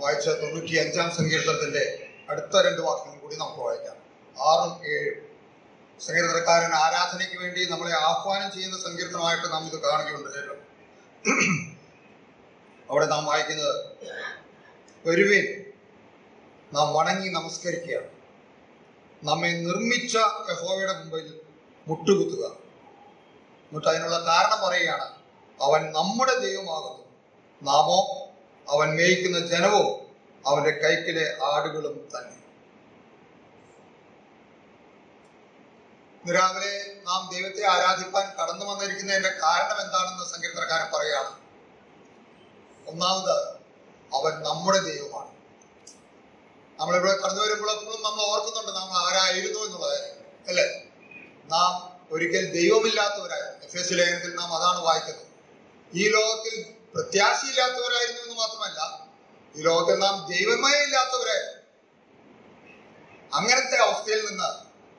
വായിച്ച തൊണ്ണൂറ്റി അഞ്ചാം സങ്കീർത്തനത്തിന്റെ അടുത്ത രണ്ട് വാക്യങ്ങൾ കൂടി നമുക്ക് വായിക്കാം. ആറും ഏഴും. സങ്കീർത്തനക്കാരൻ ആരാധനയ്ക്ക് വേണ്ടി നമ്മളെ ആഹ്വാനം ചെയ്യുന്ന സങ്കീർത്തനമായിട്ട് നാം ഇത് കാണുകയുണ്ടല്ലോ അവിടെ നാം വായിക്കുന്നത് ഒരുവിൻ നാം വണങ്ങി നമസ്കരിക്കുക നമ്മെ നിർമ്മിച്ച യഹോവയുടെ മുമ്പിൽ മുട്ടുകുത്തുക. എന്നിട്ട് അതിനുള്ള കാരണം പറയുകയാണ് അവൻ നമ്മുടെ ദൈവമാകുന്നു. നാമോ അവൻ മേയിക്കുന്ന ജനവും അവന്റെ കൈക്കിലെ ആടുകളും തന്നെ. രാവിലെ നാം ദൈവത്തെ ആരാധിപ്പാൻ കടന്നു വന്നിരിക്കുന്നതിന്റെ കാരണം എന്താണെന്ന് സങ്കീർത്തനക്കാരൻ പറയുകയാണ്. ഒന്നാമത് അവൻ നമ്മുടെ ദൈവമാണ്. നമ്മളിവിടെ കടന്നു വരുമ്പോൾ നമ്മൾ ഓർക്കുന്നുണ്ട് നമ്മൾ ആരായിരുന്നു എന്നുള്ള കാര്യം അല്ലേ? നാം ഒരിക്കൽ ദൈവമില്ലാത്തവരായിരുന്നു എഫ് എസ് ലേഖനത്തിൽ നാം അതാണ് വായിക്കുന്നത്. ഈ ലോകത്തിൽ പ്രത്യാശയില്ലാത്തവരായിരുന്നു എന്ന് മാത്രമല്ല ഈ ലോകത്തിൽ നാം ദൈവമേ ഇല്ലാത്തവരായിരുന്നു അങ്ങനത്തെ അവസ്ഥയിൽ നിന്ന്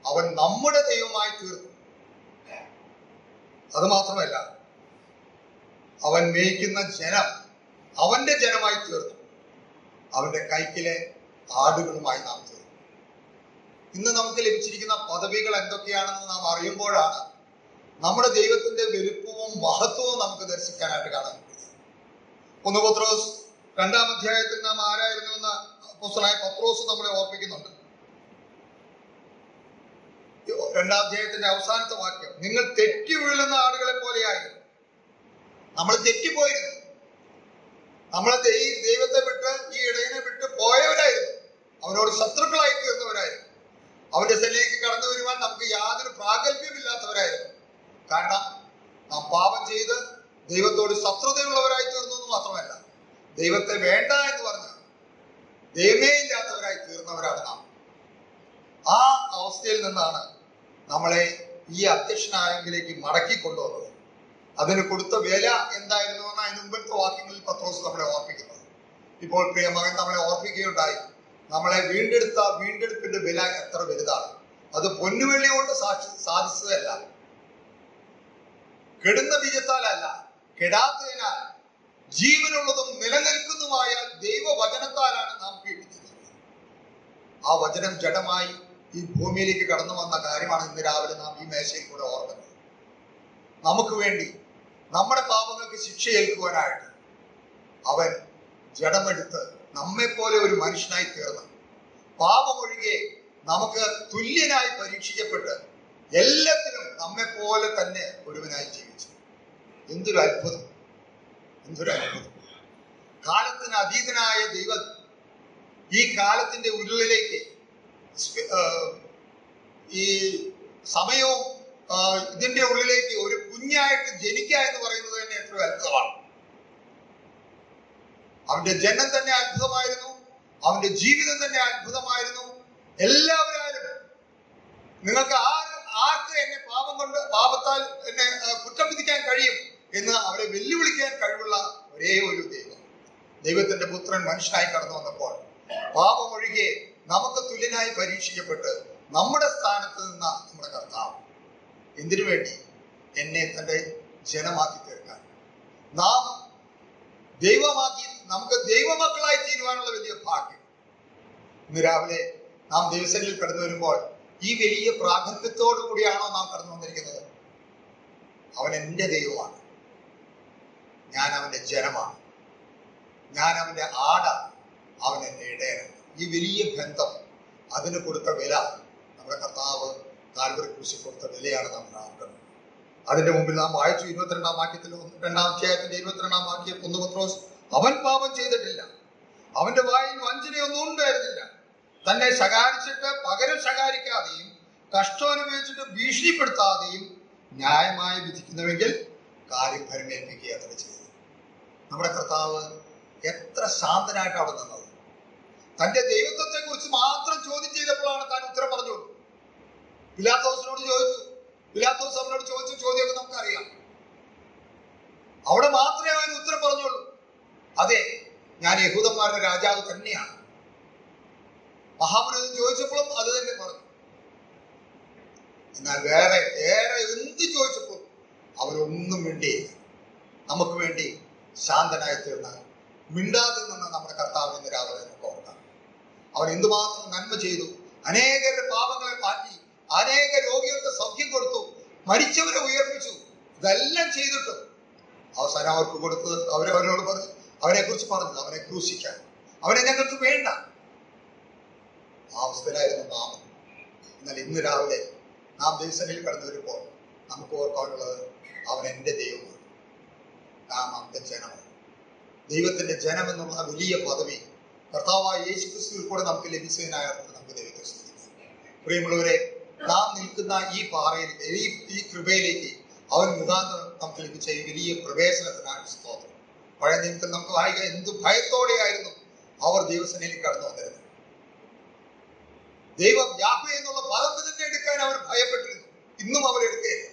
അവൻ നമ്മുടെ ദൈവമായി തീർന്നു അത് മാത്രമല്ല അവൻ മേയ്ക്കുന്ന ജനം അവന്റെ ജനമായി തീർന്നു അവന്റെ കൈക്കിലെ ആടുകളുമായി നാം തീർന്നു ഇന്ന് നമുക്ക് ലഭിച്ചിരിക്കുന്ന പദവികൾ എന്തൊക്കെയാണെന്ന് നാം അറിയുമ്പോഴാണ് നമ്മുടെ ദൈവത്തിന്റെ വലുപ്പവും മഹത്വവും നമുക്ക് ദർശിക്കാനായിട്ട് കഴിയും ഒന്ന് പത്രോസ് രണ്ടാം അധ്യായത്തിൽ നാം ആരായിരുന്നു എന്ന അപ്പോസ്തലനായ പത്രോസ് നമ്മളെ ഓർപ്പിക്കുന്നുണ്ട്. രണ്ടാം അധ്യായത്തിന്റെ അവസാനത്തെ വാക്യം നിങ്ങൾ തെറ്റി വീഴുന്ന ആടുകളെ പോലെയായിരുന്നു നമ്മൾ തെറ്റിപ്പോയിരുന്നു. നമ്മൾ ഈ ദൈവത്തെ വിട്ട് ഈ ഇടയനെ വിട്ട് പോയവരായിരുന്നു. അവനോട് ശത്രുക്കളായി തീർന്നവരായിരുന്നു അവന്റെ സെല്ലേക്ക് കടന്നു വരുവാൻ നമുക്ക് യാതൊരു പ്രാഗൽഭ്യമില്ലാത്തവരായിരുന്നു. കാരണം നാം പാപം ചെയ്ത് ദൈവത്തോട് ശത്രുതയുള്ളവരായി തീർന്നു എന്ന് മാത്രമല്ല ദൈവത്തെ വേണ്ട എന്ന് പറഞ്ഞ ദൈവമേ ഇല്ലാത്തവരായി തീർന്നവരാണ് നാം. ആ അവസ്ഥയിൽ നിന്നാണ് നമ്മളെ ഈ അധ്യക്ഷനായെങ്കിലേക്ക് മടക്കി കൊണ്ടുവന്നത് അതിന് കൊടുത്ത വില എന്തായിരുന്നു എന്ന് അതിന് മുമ്പത്തെ വാക്യങ്ങളിൽ പത്രോസ് നമ്മളെ ഓർപ്പിക്കുന്നത്. ഇപ്പോൾ പ്രിയ മകൻ നമ്മളെ ഓർപ്പിക്കുകയുണ്ടായി നമ്മളെ വീണ്ടെടുത്ത വീണ്ടെടുപ്പിന്റെ വില എത്ര വലുതാണ്. അത് പൊന്നുവെള്ളി കൊണ്ട് സാധിച്ചതല്ല. കെടുന്ന ബീജത്താലല്ല കെടാത്തതിനാൽ ജീവനുള്ളതും നിലനിൽക്കുന്നതുമായ ദൈവവചനത്താലാണ് നാം കേട്ടിരിക്കുന്നത്. ആ വചനം ജഡമായി ഈ ഭൂമിയിലേക്ക് കടന്നു വന്ന കാര്യമാണ് ഇന്ന് രാവിലെ നാം ഈ മേശയിൽ കൂടെ ഓർക്കുന്നത്. നമുക്ക് വേണ്ടി നമ്മുടെ പാപങ്ങൾക്ക് ശിക്ഷ ഏൽക്കുവാനായിട്ട് അവൻ ജഡമെടുത്ത് നമ്മെ പോലെ ഒരു മനുഷ്യനായി തീർന്നു. പാപമൊഴികെ നമുക്ക് തുല്യനായി പരീക്ഷിക്കപ്പെട്ട് എല്ലാത്തിനും നമ്മെ പോലെ തന്നെ ഒരുവനായി ജീവിച്ചു. എന്തൊരു അത്ഭുതം എന്തൊരു അത്ഭുതം കാലത്തിന് അതീതനായ ദൈവം ഈ കാലത്തിന്റെ ഉരുളിലേക്ക് ഈ സമയവും ആ, ഇതിന്റെ ഉള്ളിലേക്ക് ഒരു കുഞ്ഞായിട്ട് ജനിക്കുക എന്ന് പറയുന്നത് തന്നെ എത്ര അത്ഭുതമാണ്. അവന്റെ ജന്മം തന്നെ അത്ഭുതമായിരുന്നു. അവന്റെ ജീവിതം തന്നെ അത്ഭുതമായിരുന്നു. എല്ലാവരും നിങ്ങൾക്ക് ആർ ആർക്ക് എന്നെ പാപം കൊണ്ട് പാപത്താൽ എന്നെ കുറ്റം വിധിക്കാൻ കഴിയും? എന്ന് അവരെ വെല്ലുവിളിക്കാൻ കഴിവുള്ള ഒരേ ഒരു ദൈവം. ദൈവത്തിന്റെ പുത്രൻ മനുഷ്യനായി കടന്നു വന്നപ്പോൾ പാപമൊഴികെ നമുക്ക് തുല്യനായി പരീക്ഷിക്കപ്പെട്ട് നമ്മുടെ സ്ഥാനത്ത് നിന്ന നമ്മുടെ കർത്താവ് എന്തിനു വേണ്ടി? എന്നെ തന്റെ ജനമാക്കി തീർക്കാൻ. നാം ദൈവമാക്കി നമുക്ക് ദൈവമക്കളായി തീരുവാനുള്ള വലിയ ഭാഗ്യം. ഇന്ന് രാവിലെ നാം ദിവസങ്ങളിൽ കടന്നു വരുമ്പോൾ ഈ വലിയ പ്രാഗല്ഭ്യത്തോടു കൂടിയാണോ നാം കടന്നു വന്നിരിക്കുന്നത്? അവൻ എന്റെ ദൈവമാണ്. ഞാൻ അവന്റെ ജനമാണ്. ഞാൻ അവന്റെ ആട അവൻ ഇടയനാണ് ഈ വലിയ ബന്ധം അതിന് കൊടുത്ത വില നമ്മുടെ കർത്താവ് താൽപര്യ കൃഷി കൊടുത്ത വിലയാണ് നമ്മൾ കാണുന്നത് അതിന്റെ മുമ്പിൽ നാം വായിച്ചു ഇരുപത്തിരണ്ടാം വാക്യത്തിൽ രണ്ടാം അധ്യായത്തിന്റെ ഇരുപത്തിരണ്ടാം വാക്യം ഒന്ന് പത്രോസ് അവൻ പാപം ചെയ്തിട്ടില്ല. അവന്റെ വായിൽ വഞ്ചനയൊന്നും ഉണ്ടായിരുന്നില്ല. തന്നെ ശകാരിച്ചിട്ട് പകരം ശകാരിക്കാതെയും കഷ്ടം അനുഭവിച്ചിട്ട് ഭീഷണിപ്പെടുത്താതെയും ന്യായമായി വിധിക്കുന്നുവെങ്കിൽ കാര്യം ഫലമേൽപ്പിക്കുക അത്ര ചെയ്തു നമ്മുടെ കർത്താവ് എത്ര ശാന്തനായിട്ട് അവിടെ നിന്നത്. തന്റെ ദൈവത്വത്തെ കുറിച്ച് മാത്രം ചോദ്യം ചെയ്തപ്പോഴാണ് താൻ ഉത്തരം പറഞ്ഞു പിലാത്തോസിനോട് ചോദിച്ചു. പിലാത്തോസ് അവനോട് ചോദിച്ച ചോദ്യമൊക്കെ നമുക്കറിയാം. അവിടെ മാത്രമേ അവൻ ഉത്തരം പറഞ്ഞുള്ളൂ. അതെ ഞാൻ യഹൂദന്മാരുടെ രാജാവ് തന്നെയാണ്. മഹാപുരോഹിതൻ ചോദിച്ചപ്പോഴും അത് തന്നെ പറഞ്ഞു. എന്നാൽ വേറെ ഏറെ എന്ത് ചോദിച്ചപ്പോൾ മിണ്ടിയില്ല നമുക്ക് വേണ്ടി ശാന്തനായി തീർന്ന മിണ്ടാതെ നിന്ന് നമ്മുടെ കർത്താവ് ഇന്ന് രാവിലെ അവൻ എന്തുമാത്രം നന്മ ചെയ്തു. അനേകരുടെ പാപങ്ങളെ മാറ്റി അനേക രോഗികൾക്ക് സൗഖ്യം കൊടുത്തു മരിച്ചവരെ ഉയർപ്പിച്ചു. ഇതെല്ലാം ചെയ്തിട്ടും അവസാനം അവർക്ക് കൊടുത്തത് അവരോട് പറഞ്ഞു അവരെ കുറിച്ച് പറഞ്ഞത് അവനെ ക്രൂശിക്കാൻ. അവനെ ഞങ്ങൾക്ക് വേണ്ട. ആ അവസ്ഥയിലായിരുന്നു നാം. എന്നാൽ ഇന്ന് രാവിലെ നാം ദിവസങ്ങളിൽ കടന്നു വരുമ്പോൾ നമുക്ക് ഓർക്കാനുള്ളത് അവൻ എന്റെ ദൈവമാണ്. നാം അവന്റെ ജനമാണ്. ദൈവത്തിന്റെ ജനം എന്നുള്ള വലിയ പദവി കർത്താവായ യേശു ക്രിസ്തുവിൽ കൂടെ നമുക്ക് ലഭിച്ചതിനായ നമുക്ക് ദൈവത്തെ ശ്രദ്ധിക്കാം പ്രിയമുള്ളവരെ നാം നിൽക്കുന്ന ഈ പാറയിലേക്ക് ഈ ഈ കൃപയിലേക്ക് അവൻ മുഖാന്തരം നമുക്ക് ലഭിച്ച ഈ വലിയ പ്രവേശനത്തിനാണ് സ്തോത്രം. പഴയ നിമിത്തം നമുക്ക് വായിക്കാൻ എന്ത് ഭയത്തോടെയായിരുന്നു അവർ ദൈവസേനയിൽ കടന്നു വന്നിരുന്നത്. ദൈവം യാഹ്വേ എന്നുള്ള പദം തന്നെ എടുക്കാൻ അവർ ഭയപ്പെട്ടിരുന്നു. ഇന്നും അവർ എടുക്കുകയില്ല.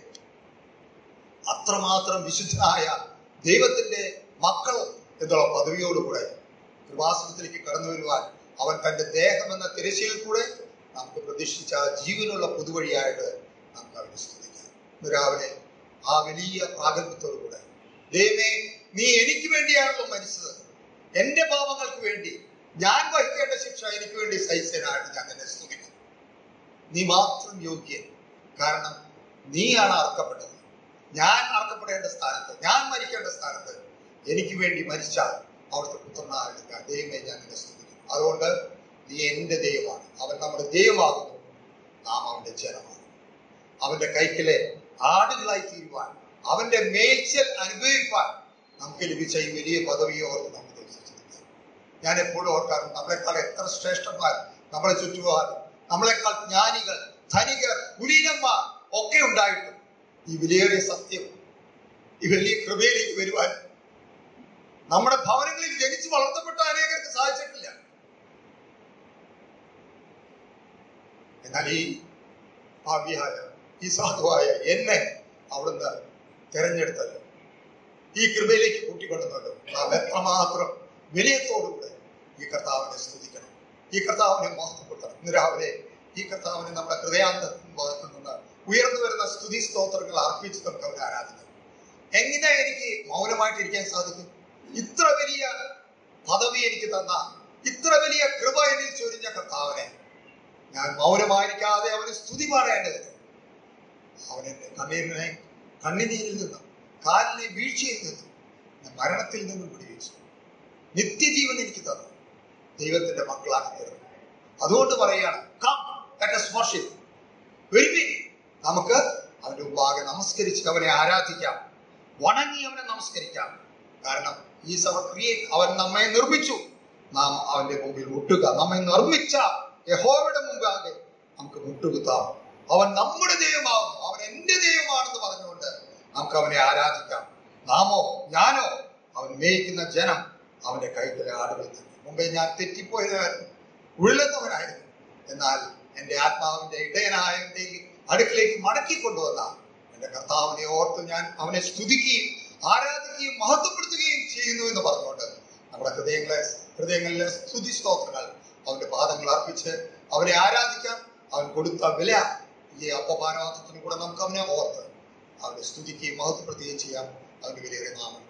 അത്രമാത്രം വിശുദ്ധനായ ദൈവത്തിന്റെ മക്കൾ എന്നുള്ള പദവിയോടുകൂടെ കൃപാസനത്തിലേക്ക് കടന്നു വരുവാൻ അവൻ തന്റെ ദേഹം എന്ന തിരശ്ശീൽ കൂടെ നമുക്ക് പ്രതീക്ഷിച്ച ജീവനുള്ള പുതുവഴിയായിട്ട് നമുക്ക് അവനെ സ്തുതിക്കാം. രാവിലെ ആ വലിയ പ്രാഗൽഭ്യത്തോടുകൂടെ ദൈവമേ നീ എനിക്ക് വേണ്ടിയാണല്ലോ മരിച്ചത്. എന്റെ പാപങ്ങൾക്ക് വേണ്ടി ഞാൻ വഹിക്കേണ്ട ശിക്ഷ എനിക്ക് വേണ്ടി സഹിച്ചതിനായിട്ട് ഞാൻ നിന്നെ സ്തുതിക്കുന്നു. നീ മാത്രം യോഗ്യൻ. കാരണം നീയാണ് അർക്കപ്പെട്ടത് ഞാൻ അർക്കപ്പെടേണ്ട സ്ഥാനത്ത് ഞാൻ മരിക്കേണ്ട സ്ഥാനത്ത് എനിക്ക് വേണ്ടി മരിച്ചാൽ അവിടുത്തെ പുത്രനായ ദൈവമേ ഞാൻ നിന്നെ സ്തുതിക്കുന്നു. അതുകൊണ്ട് നീ എന്റെ ദൈവമാണ്. അവൻ നമ്മുടെ ദൈവമാകുന്നു. നാം അവന്റെ ജനമാണ്. അവന്റെ കൈക്കിലെ ആടുകളായി തീരുവാൻ അവന്റെ മേച്ചൽ അനുഭവിപ്പാൻ നമുക്ക് ലഭിച്ച ഈ വലിയ പദവിയെ ഓർത്ത് നമ്മൾ ദർശിച്ചിരിക്കുക ഞാൻ എപ്പോഴും ഓർക്കാറുണ്ട് നമ്മളെക്കാൾ എത്ര ശ്രേഷ്ഠന്മാർ നമ്മളെ ചുറ്റുപാട് നമ്മളെക്കാൾ ജ്ഞാനികൾ ധനികർ കുലീനന്മാർ ഒക്കെ ഉണ്ടായിട്ടും ഈ വിലയേറിയ സത്യം ഈ വലിയ കൃപയിലേക്ക് വരുവാൻ നമ്മുടെ ഭവനങ്ങളിൽ ജനിച്ചു വളർത്തപ്പെട്ട അനേകർക്ക് സാധിച്ചിട്ടില്ല. എന്നാൽ ഈ ഭാവിയായ ഈ സാധുവായ എന്നെ അവിടുന്ന് തിരഞ്ഞെടുത്തത് ഈ കൃപയിലേക്ക് കൂട്ടിക്കൊണ്ടുന്നത് നാം എത്രമാത്രം വിനയത്തോടുകൂടെ ഈ കർത്താവിനെ സ്തുതിക്കണം. ഈ കർത്താവിനെ മഹത്വപ്പെടുത്തണം. ഇന്ന് രാവിലെ ഈ കർത്താവിനെ നമ്മുടെ ഹൃദയാന്ത നിന്ന് ഉയർന്നു വരുന്ന സ്തുതി സ്തോത്രങ്ങൾ അർപ്പിച്ച് നമുക്ക് ആരാധിക്കും? എങ്ങനെ എനിക്ക് മൗനമായിട്ടിരിക്കാൻ സാധിക്കും? ഇത്ര വലിയ പദവി എനിക്ക് തന്ന ഇത്ര വലിയ കൃപ എന്നിൽ ചൊരിഞ്ഞ കർത്താവനെ ഞാൻ മൗനമായിരിക്കാതെ അവന് സ്തുതി പാടേണ്ടത് അവനെന്റെ കണ്ണീരിനെ കണ്ണിനീരിൽ നിന്നും കാലിനെ വീഴ്ചയിൽ നിന്നും മരണത്തിൽ നിന്നും വിടിവെച്ചു. നിത്യജീവൻ എനിക്ക് തന്നു. ദൈവത്തിന്റെ മക്കളാക്കി അതുകൊണ്ട് പറയുകയാണ് കം വർഷിപ്പ് വരുവിൻ നമുക്ക് അവന്റെ മുമ്പാകെ നമസ്കരിച്ച് അവനെ ആരാധിക്കാം. വണങ്ങി അവനെ നമസ്കരിക്കാം. കാരണം ഈ സവക്രിയെ അവൻ നമ്മെ നിർമ്മിച്ചു. നാം അവന്റെ മുമ്പിൽ മുട്ടുക. നമ്മെ നിർമ്മിച്ച യഹോവയുടെ മുമ്പാകെ നമുക്ക് മുട്ടുകുത്താം. അവൻ നമ്മുടെ ദൈവമാകും അവൻ എന്റെ ദൈവമാണെന്ന് പറഞ്ഞുകൊണ്ട് നമുക്ക് അവനെ ആരാധിക്കാം. നാമോ ഞാനോ അവൻ മേയിക്കുന്ന ജനം അവന്റെ കൈകളിലെ ആടുകൾ തന്നെ മുമ്പേ ഞാൻ തെറ്റിപ്പോയതായിരുന്നു. ഉള്ളത്തവനായിരുന്നു എന്നാൽ എന്റെ ആത്മാവിന്റെ ഇടയനായ അടുക്കിലേക്ക് മടക്കി കൊണ്ടുവന്ന എന്റെ കർത്താവിനെ ഓർത്ത് ഞാൻ അവനെ സ്തുതിക്കുകയും ആരാധിക്കുകയും മഹത്വപ്പെടുത്തുകയും ചെയ്യുന്നു എന്ന് പറഞ്ഞുകൊണ്ട് നമ്മുടെ ഹൃദയങ്ങളെ ഹൃദയങ്ങളിലെ സ്തുതി സ്തോത്രങ്ങൾ അവന്റെ പാദങ്ങൾ അർപ്പിച്ച് അവനെ ആരാധിക്കാം അവൻ കൊടുത്ത വില ഈ അപ്പപാനവാസത്തിന് കൂടെ നമുക്ക് അവനെ ഓർത്ത് അവനെ സ്തുതിക്കുകയും മഹത്വപ്പെടുത്തുകയും ചെയ്യാം. അവന്റെ വിലയേറിയ നാമം